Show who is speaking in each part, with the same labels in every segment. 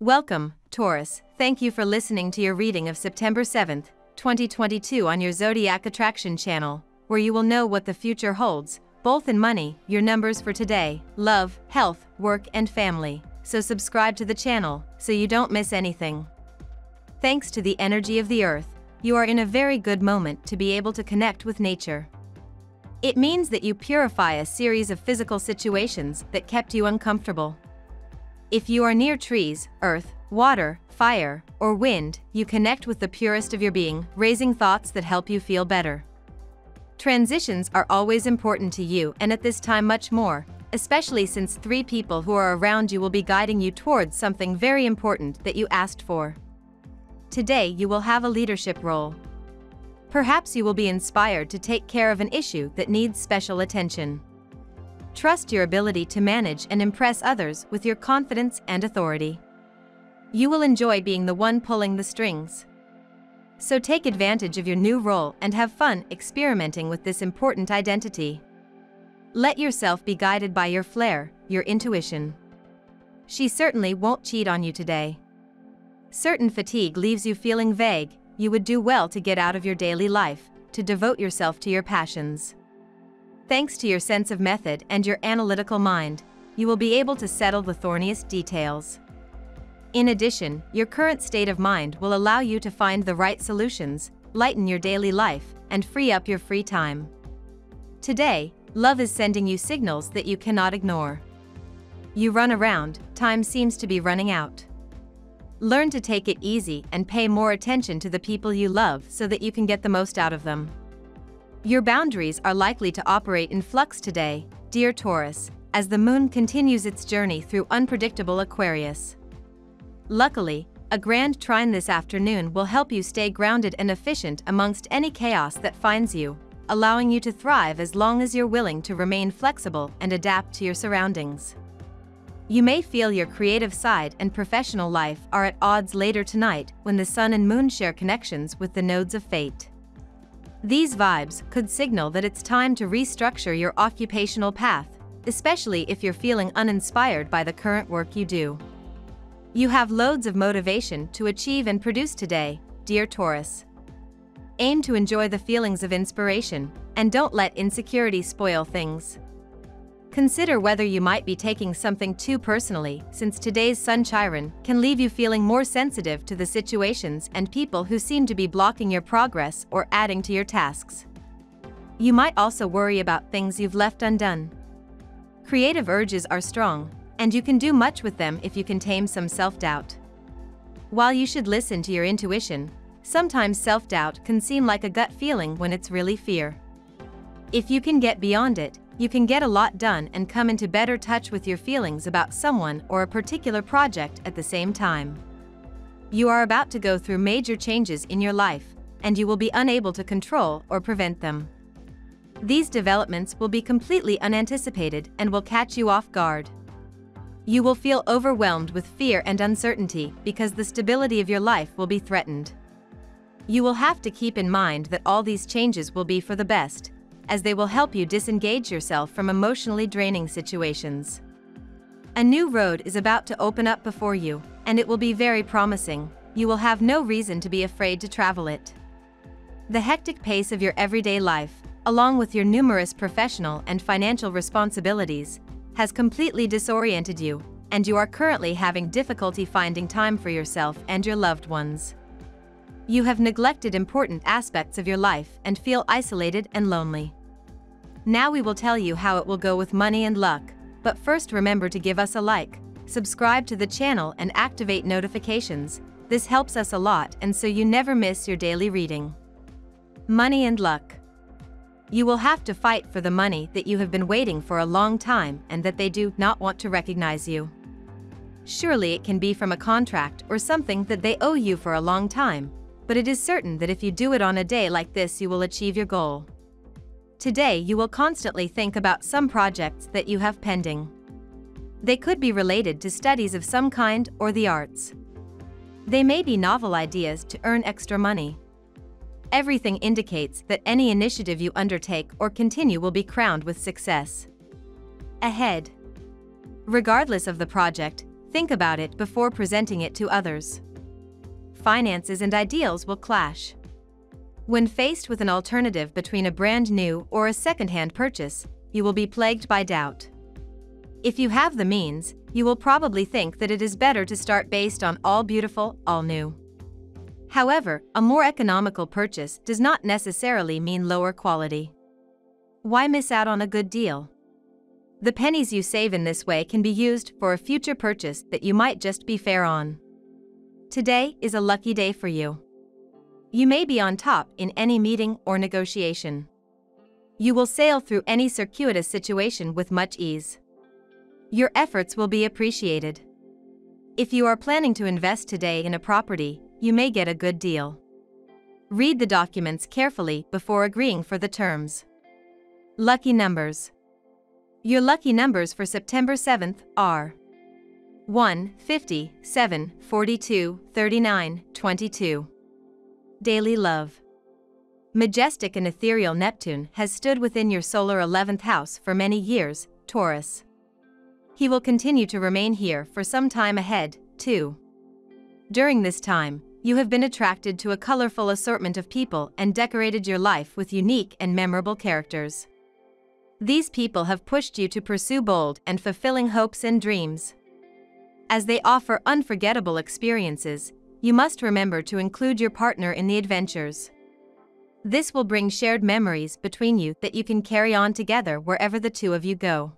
Speaker 1: Welcome, Taurus. Thank you for listening to your reading of September 7th, 2022 on your Zodiac Attraction channel, where you will know what the future holds, both in money, your numbers for today, love, health, work, and family. So subscribe to the channel so you don't miss anything. Thanks to the energy of the earth, you are in a very good moment to be able to connect with nature. It means that you purify a series of physical situations that kept you uncomfortable. If you are near trees, earth, water, fire, or wind, you connect with the purest of your being, raising thoughts that help you feel better. Transitions are always important to you and at this time much more, especially since three people who are around you will be guiding you towards something very important that you asked for. Today you will have a leadership role. Perhaps you will be inspired to take care of an issue that needs special attention. Trust your ability to manage and impress others with your confidence and authority. You will enjoy being the one pulling the strings. So take advantage of your new role and have fun experimenting with this important identity. Let yourself be guided by your flair, your intuition. She certainly won't cheat on you today. Certain fatigue leaves you feeling vague, you would do well to get out of your daily life, to devote yourself to your passions. Thanks to your sense of method and your analytical mind, you will be able to settle the thorniest details. In addition, your current state of mind will allow you to find the right solutions, lighten your daily life, and free up your free time. Today, love is sending you signals that you cannot ignore. You run around, time seems to be running out. Learn to take it easy and pay more attention to the people you love so that you can get the most out of them. Your boundaries are likely to operate in flux today, dear Taurus, as the moon continues its journey through unpredictable Aquarius. Luckily, a grand trine this afternoon will help you stay grounded and efficient amongst any chaos that finds you, allowing you to thrive as long as you're willing to remain flexible and adapt to your surroundings. You may feel your creative side and professional life are at odds later tonight when the sun and moon share connections with the nodes of fate. These vibes could signal that it's time to restructure your occupational path, especially if you're feeling uninspired by the current work you do. You have loads of motivation to achieve and produce today, dear Taurus. Aim to enjoy the feelings of inspiration, and don't let insecurity spoil things. Consider whether you might be taking something too personally, since today's Sun Chiron can leave you feeling more sensitive to the situations and people who seem to be blocking your progress or adding to your tasks. You might also worry about things you've left undone. Creative urges are strong, and you can do much with them if you can tame some self-doubt. While you should listen to your intuition, sometimes self-doubt can seem like a gut feeling when it's really fear. If you can get beyond it, you can get a lot done and come into better touch with your feelings about someone or a particular project at the same time. You are about to go through major changes in your life, and you will be unable to control or prevent them. These developments will be completely unanticipated and will catch you off guard. You will feel overwhelmed with fear and uncertainty because the stability of your life will be threatened. You will have to keep in mind that all these changes will be for the best, as they will help you disengage yourself from emotionally draining situations. A new road is about to open up before you, and it will be very promising. You will have no reason to be afraid to travel it. The hectic pace of your everyday life, along with your numerous professional and financial responsibilities, has completely disoriented you, and you are currently having difficulty finding time for yourself and your loved ones. You have neglected important aspects of your life and feel isolated and lonely. Now we will tell you how it will go with money and luck, but first remember to give us a like, subscribe to the channel and activate notifications, this helps us a lot and so you never miss your daily reading. Money and luck. You will have to fight for the money that you have been waiting for a long time and that they do not want to recognize you. Surely it can be from a contract or something that they owe you for a long time, but it is certain that if you do it on a day like this you will achieve your goal. Today you will constantly think about some projects that you have pending. They could be related to studies of some kind or the arts. They may be novel ideas to earn extra money. Everything indicates that any initiative you undertake or continue will be crowned with success. Ahead. Regardless of the project, Think about it before presenting it to others. Finances and ideals will clash. When faced with an alternative between a brand new or a second-hand purchase, you will be plagued by doubt. If you have the means, you will probably think that it is better to start based on all beautiful, all new. However, a more economical purchase does not necessarily mean lower quality. Why miss out on a good deal? The pennies you save in this way can be used for a future purchase that you might just be fair on. Today is a lucky day for you. You may be on top in any meeting or negotiation. You will sail through any circuitous situation with much ease. Your efforts will be appreciated. If you are planning to invest today in a property, you may get a good deal. Read the documents carefully before agreeing for the terms. Lucky numbers. Your lucky numbers for September 7th are 1, 50, 7, 42, 39, 22. Daily love. Majestic and ethereal Neptune has stood within your solar 11th house for many years, Taurus. He will continue to remain here for some time ahead, too. During this time, you have been attracted to a colorful assortment of people and decorated your life with unique and memorable characters. These people have pushed you to pursue bold and fulfilling hopes and dreams. As they offer unforgettable experiences, you must remember to include your partner in the adventures. This will bring shared memories between you that you can carry on together wherever the two of you go.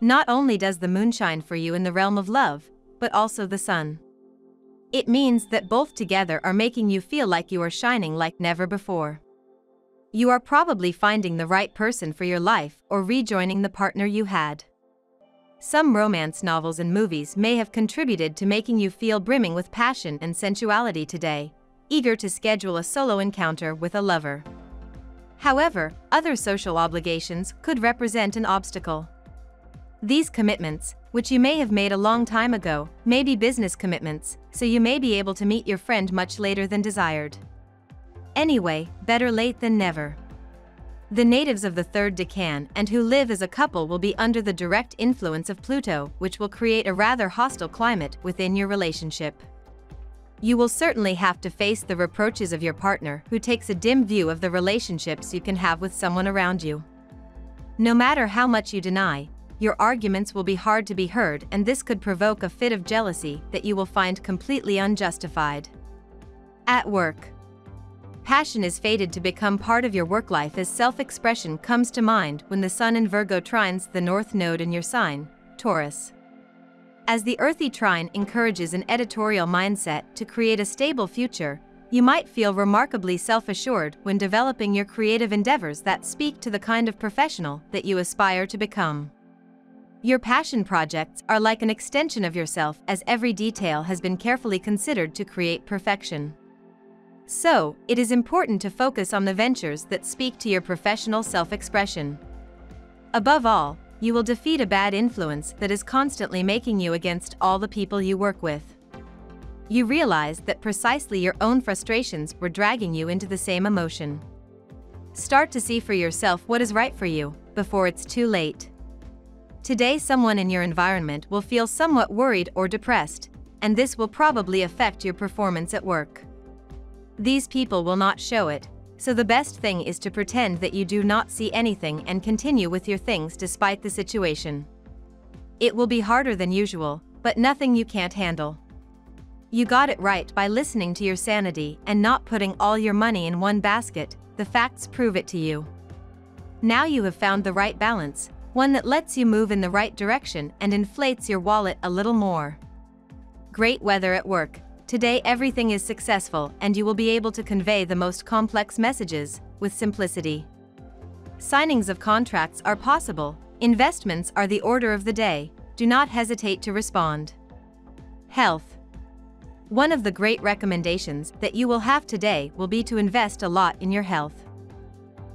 Speaker 1: Not only does the moon shine for you in the realm of love, but also the sun. It means that both together are making you feel like you are shining like never before. You are probably finding the right person for your life or rejoining the partner you had. Some romance novels and movies may have contributed to making you feel brimming with passion and sensuality today, eager to schedule a solo encounter with a lover. However, other social obligations could represent an obstacle. These commitments, which you may have made a long time ago, may be business commitments, so you may be able to meet your friend much later than desired. Anyway, better late than never. The natives of the third decan and who live as a couple will be under the direct influence of Pluto, which will create a rather hostile climate within your relationship. You will certainly have to face the reproaches of your partner who takes a dim view of the relationships you can have with someone around you. No matter how much you deny, your arguments will be hard to be heard and this could provoke a fit of jealousy that you will find completely unjustified. At work. Passion is fated to become part of your work life as self-expression comes to mind when the Sun in Virgo trines the North Node in your sign, Taurus. As the earthy trine encourages an editorial mindset to create a stable future, you might feel remarkably self-assured when developing your creative endeavors that speak to the kind of professional that you aspire to become. Your passion projects are like an extension of yourself as every detail has been carefully considered to create perfection. So, it is important to focus on the ventures that speak to your professional self-expression. Above all, you will defeat a bad influence that is constantly making you against all the people you work with. You realize that precisely your own frustrations were dragging you into the same emotion. Start to see for yourself what is right for you, before it's too late. Today someone in your environment will feel somewhat worried or depressed, and this will probably affect your performance at work. These people will not show it, so the best thing is to pretend that you do not see anything and continue with your things despite the situation. It will be harder than usual, but nothing you can't handle. You got it right by listening to your sanity and not putting all your money in one basket, the facts prove it to you. Now you have found the right balance, one that lets you move in the right direction and inflates your wallet a little more. Great weather at work. Today everything is successful and you will be able to convey the most complex messages with simplicity. Signings of contracts are possible, investments are the order of the day, do not hesitate to respond. Health. One of the great recommendations that you will have today will be to invest a lot in your health.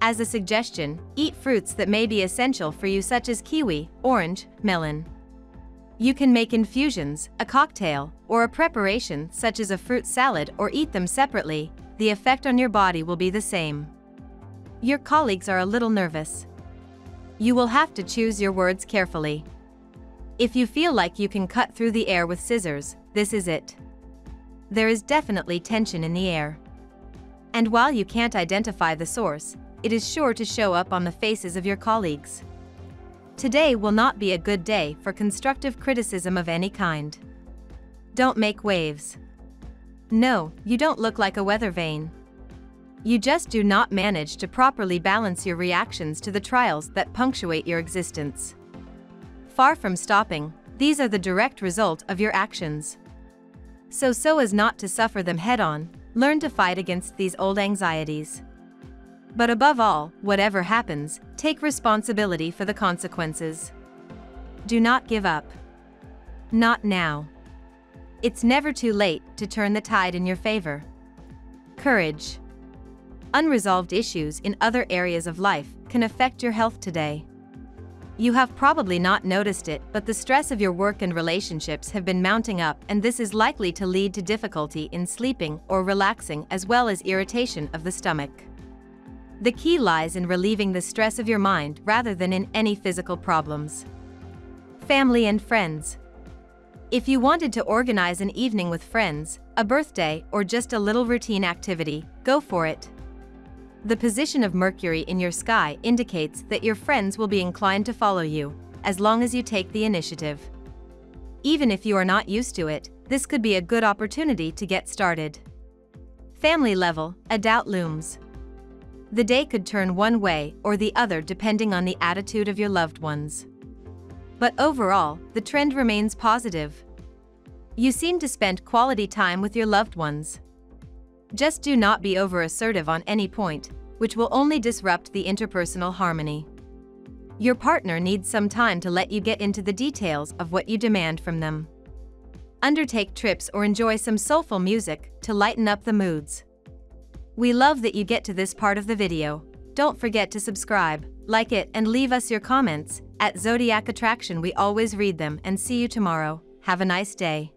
Speaker 1: As a suggestion, eat fruits that may be essential for you such as kiwi, orange, melon. You can make infusions, a cocktail, or a preparation such as a fruit salad or eat them separately, the effect on your body will be the same. Your colleagues are a little nervous. You will have to choose your words carefully. If you feel like you can cut through the air with scissors, this is it. There is definitely tension in the air. And while you can't identify the source, it is sure to show up on the faces of your colleagues. Today will not be a good day for constructive criticism of any kind. Don't make waves. No, you don't look like a weather vane. You just do not manage to properly balance your reactions to the trials that punctuate your existence. Far from stopping, these are the direct result of your actions. So so as not to suffer them head on, learn to fight against these old anxieties. But above all, whatever happens, take responsibility for the consequences. Do not give up. Not now. It's never too late to turn the tide in your favor. Courage. Unresolved issues in other areas of life can affect your health today. You have probably not noticed it, but the stress of your work and relationships have been mounting up, and this is likely to lead to difficulty in sleeping or relaxing as well as irritation of the stomach. The key lies in relieving the stress of your mind rather than in any physical problems. Family and friends. If you wanted to organize an evening with friends, a birthday, or just a little routine activity, go for it. The position of Mercury in your sky indicates that your friends will be inclined to follow you, as long as you take the initiative. Even if you are not used to it, this could be a good opportunity to get started. Family level, a doubt looms. The day could turn one way or the other depending on the attitude of your loved ones. But overall, the trend remains positive. You seem to spend quality time with your loved ones. Just do not be over assertive on any point, which will only disrupt the interpersonal harmony. Your partner needs some time to let you get into the details of what you demand from them. Undertake trips or enjoy some soulful music to lighten up the moods. We love that you get to this part of the video. Don't forget to subscribe, like it and leave us your comments. At Zodiac Attraction we always read them and see you tomorrow. Have a nice day.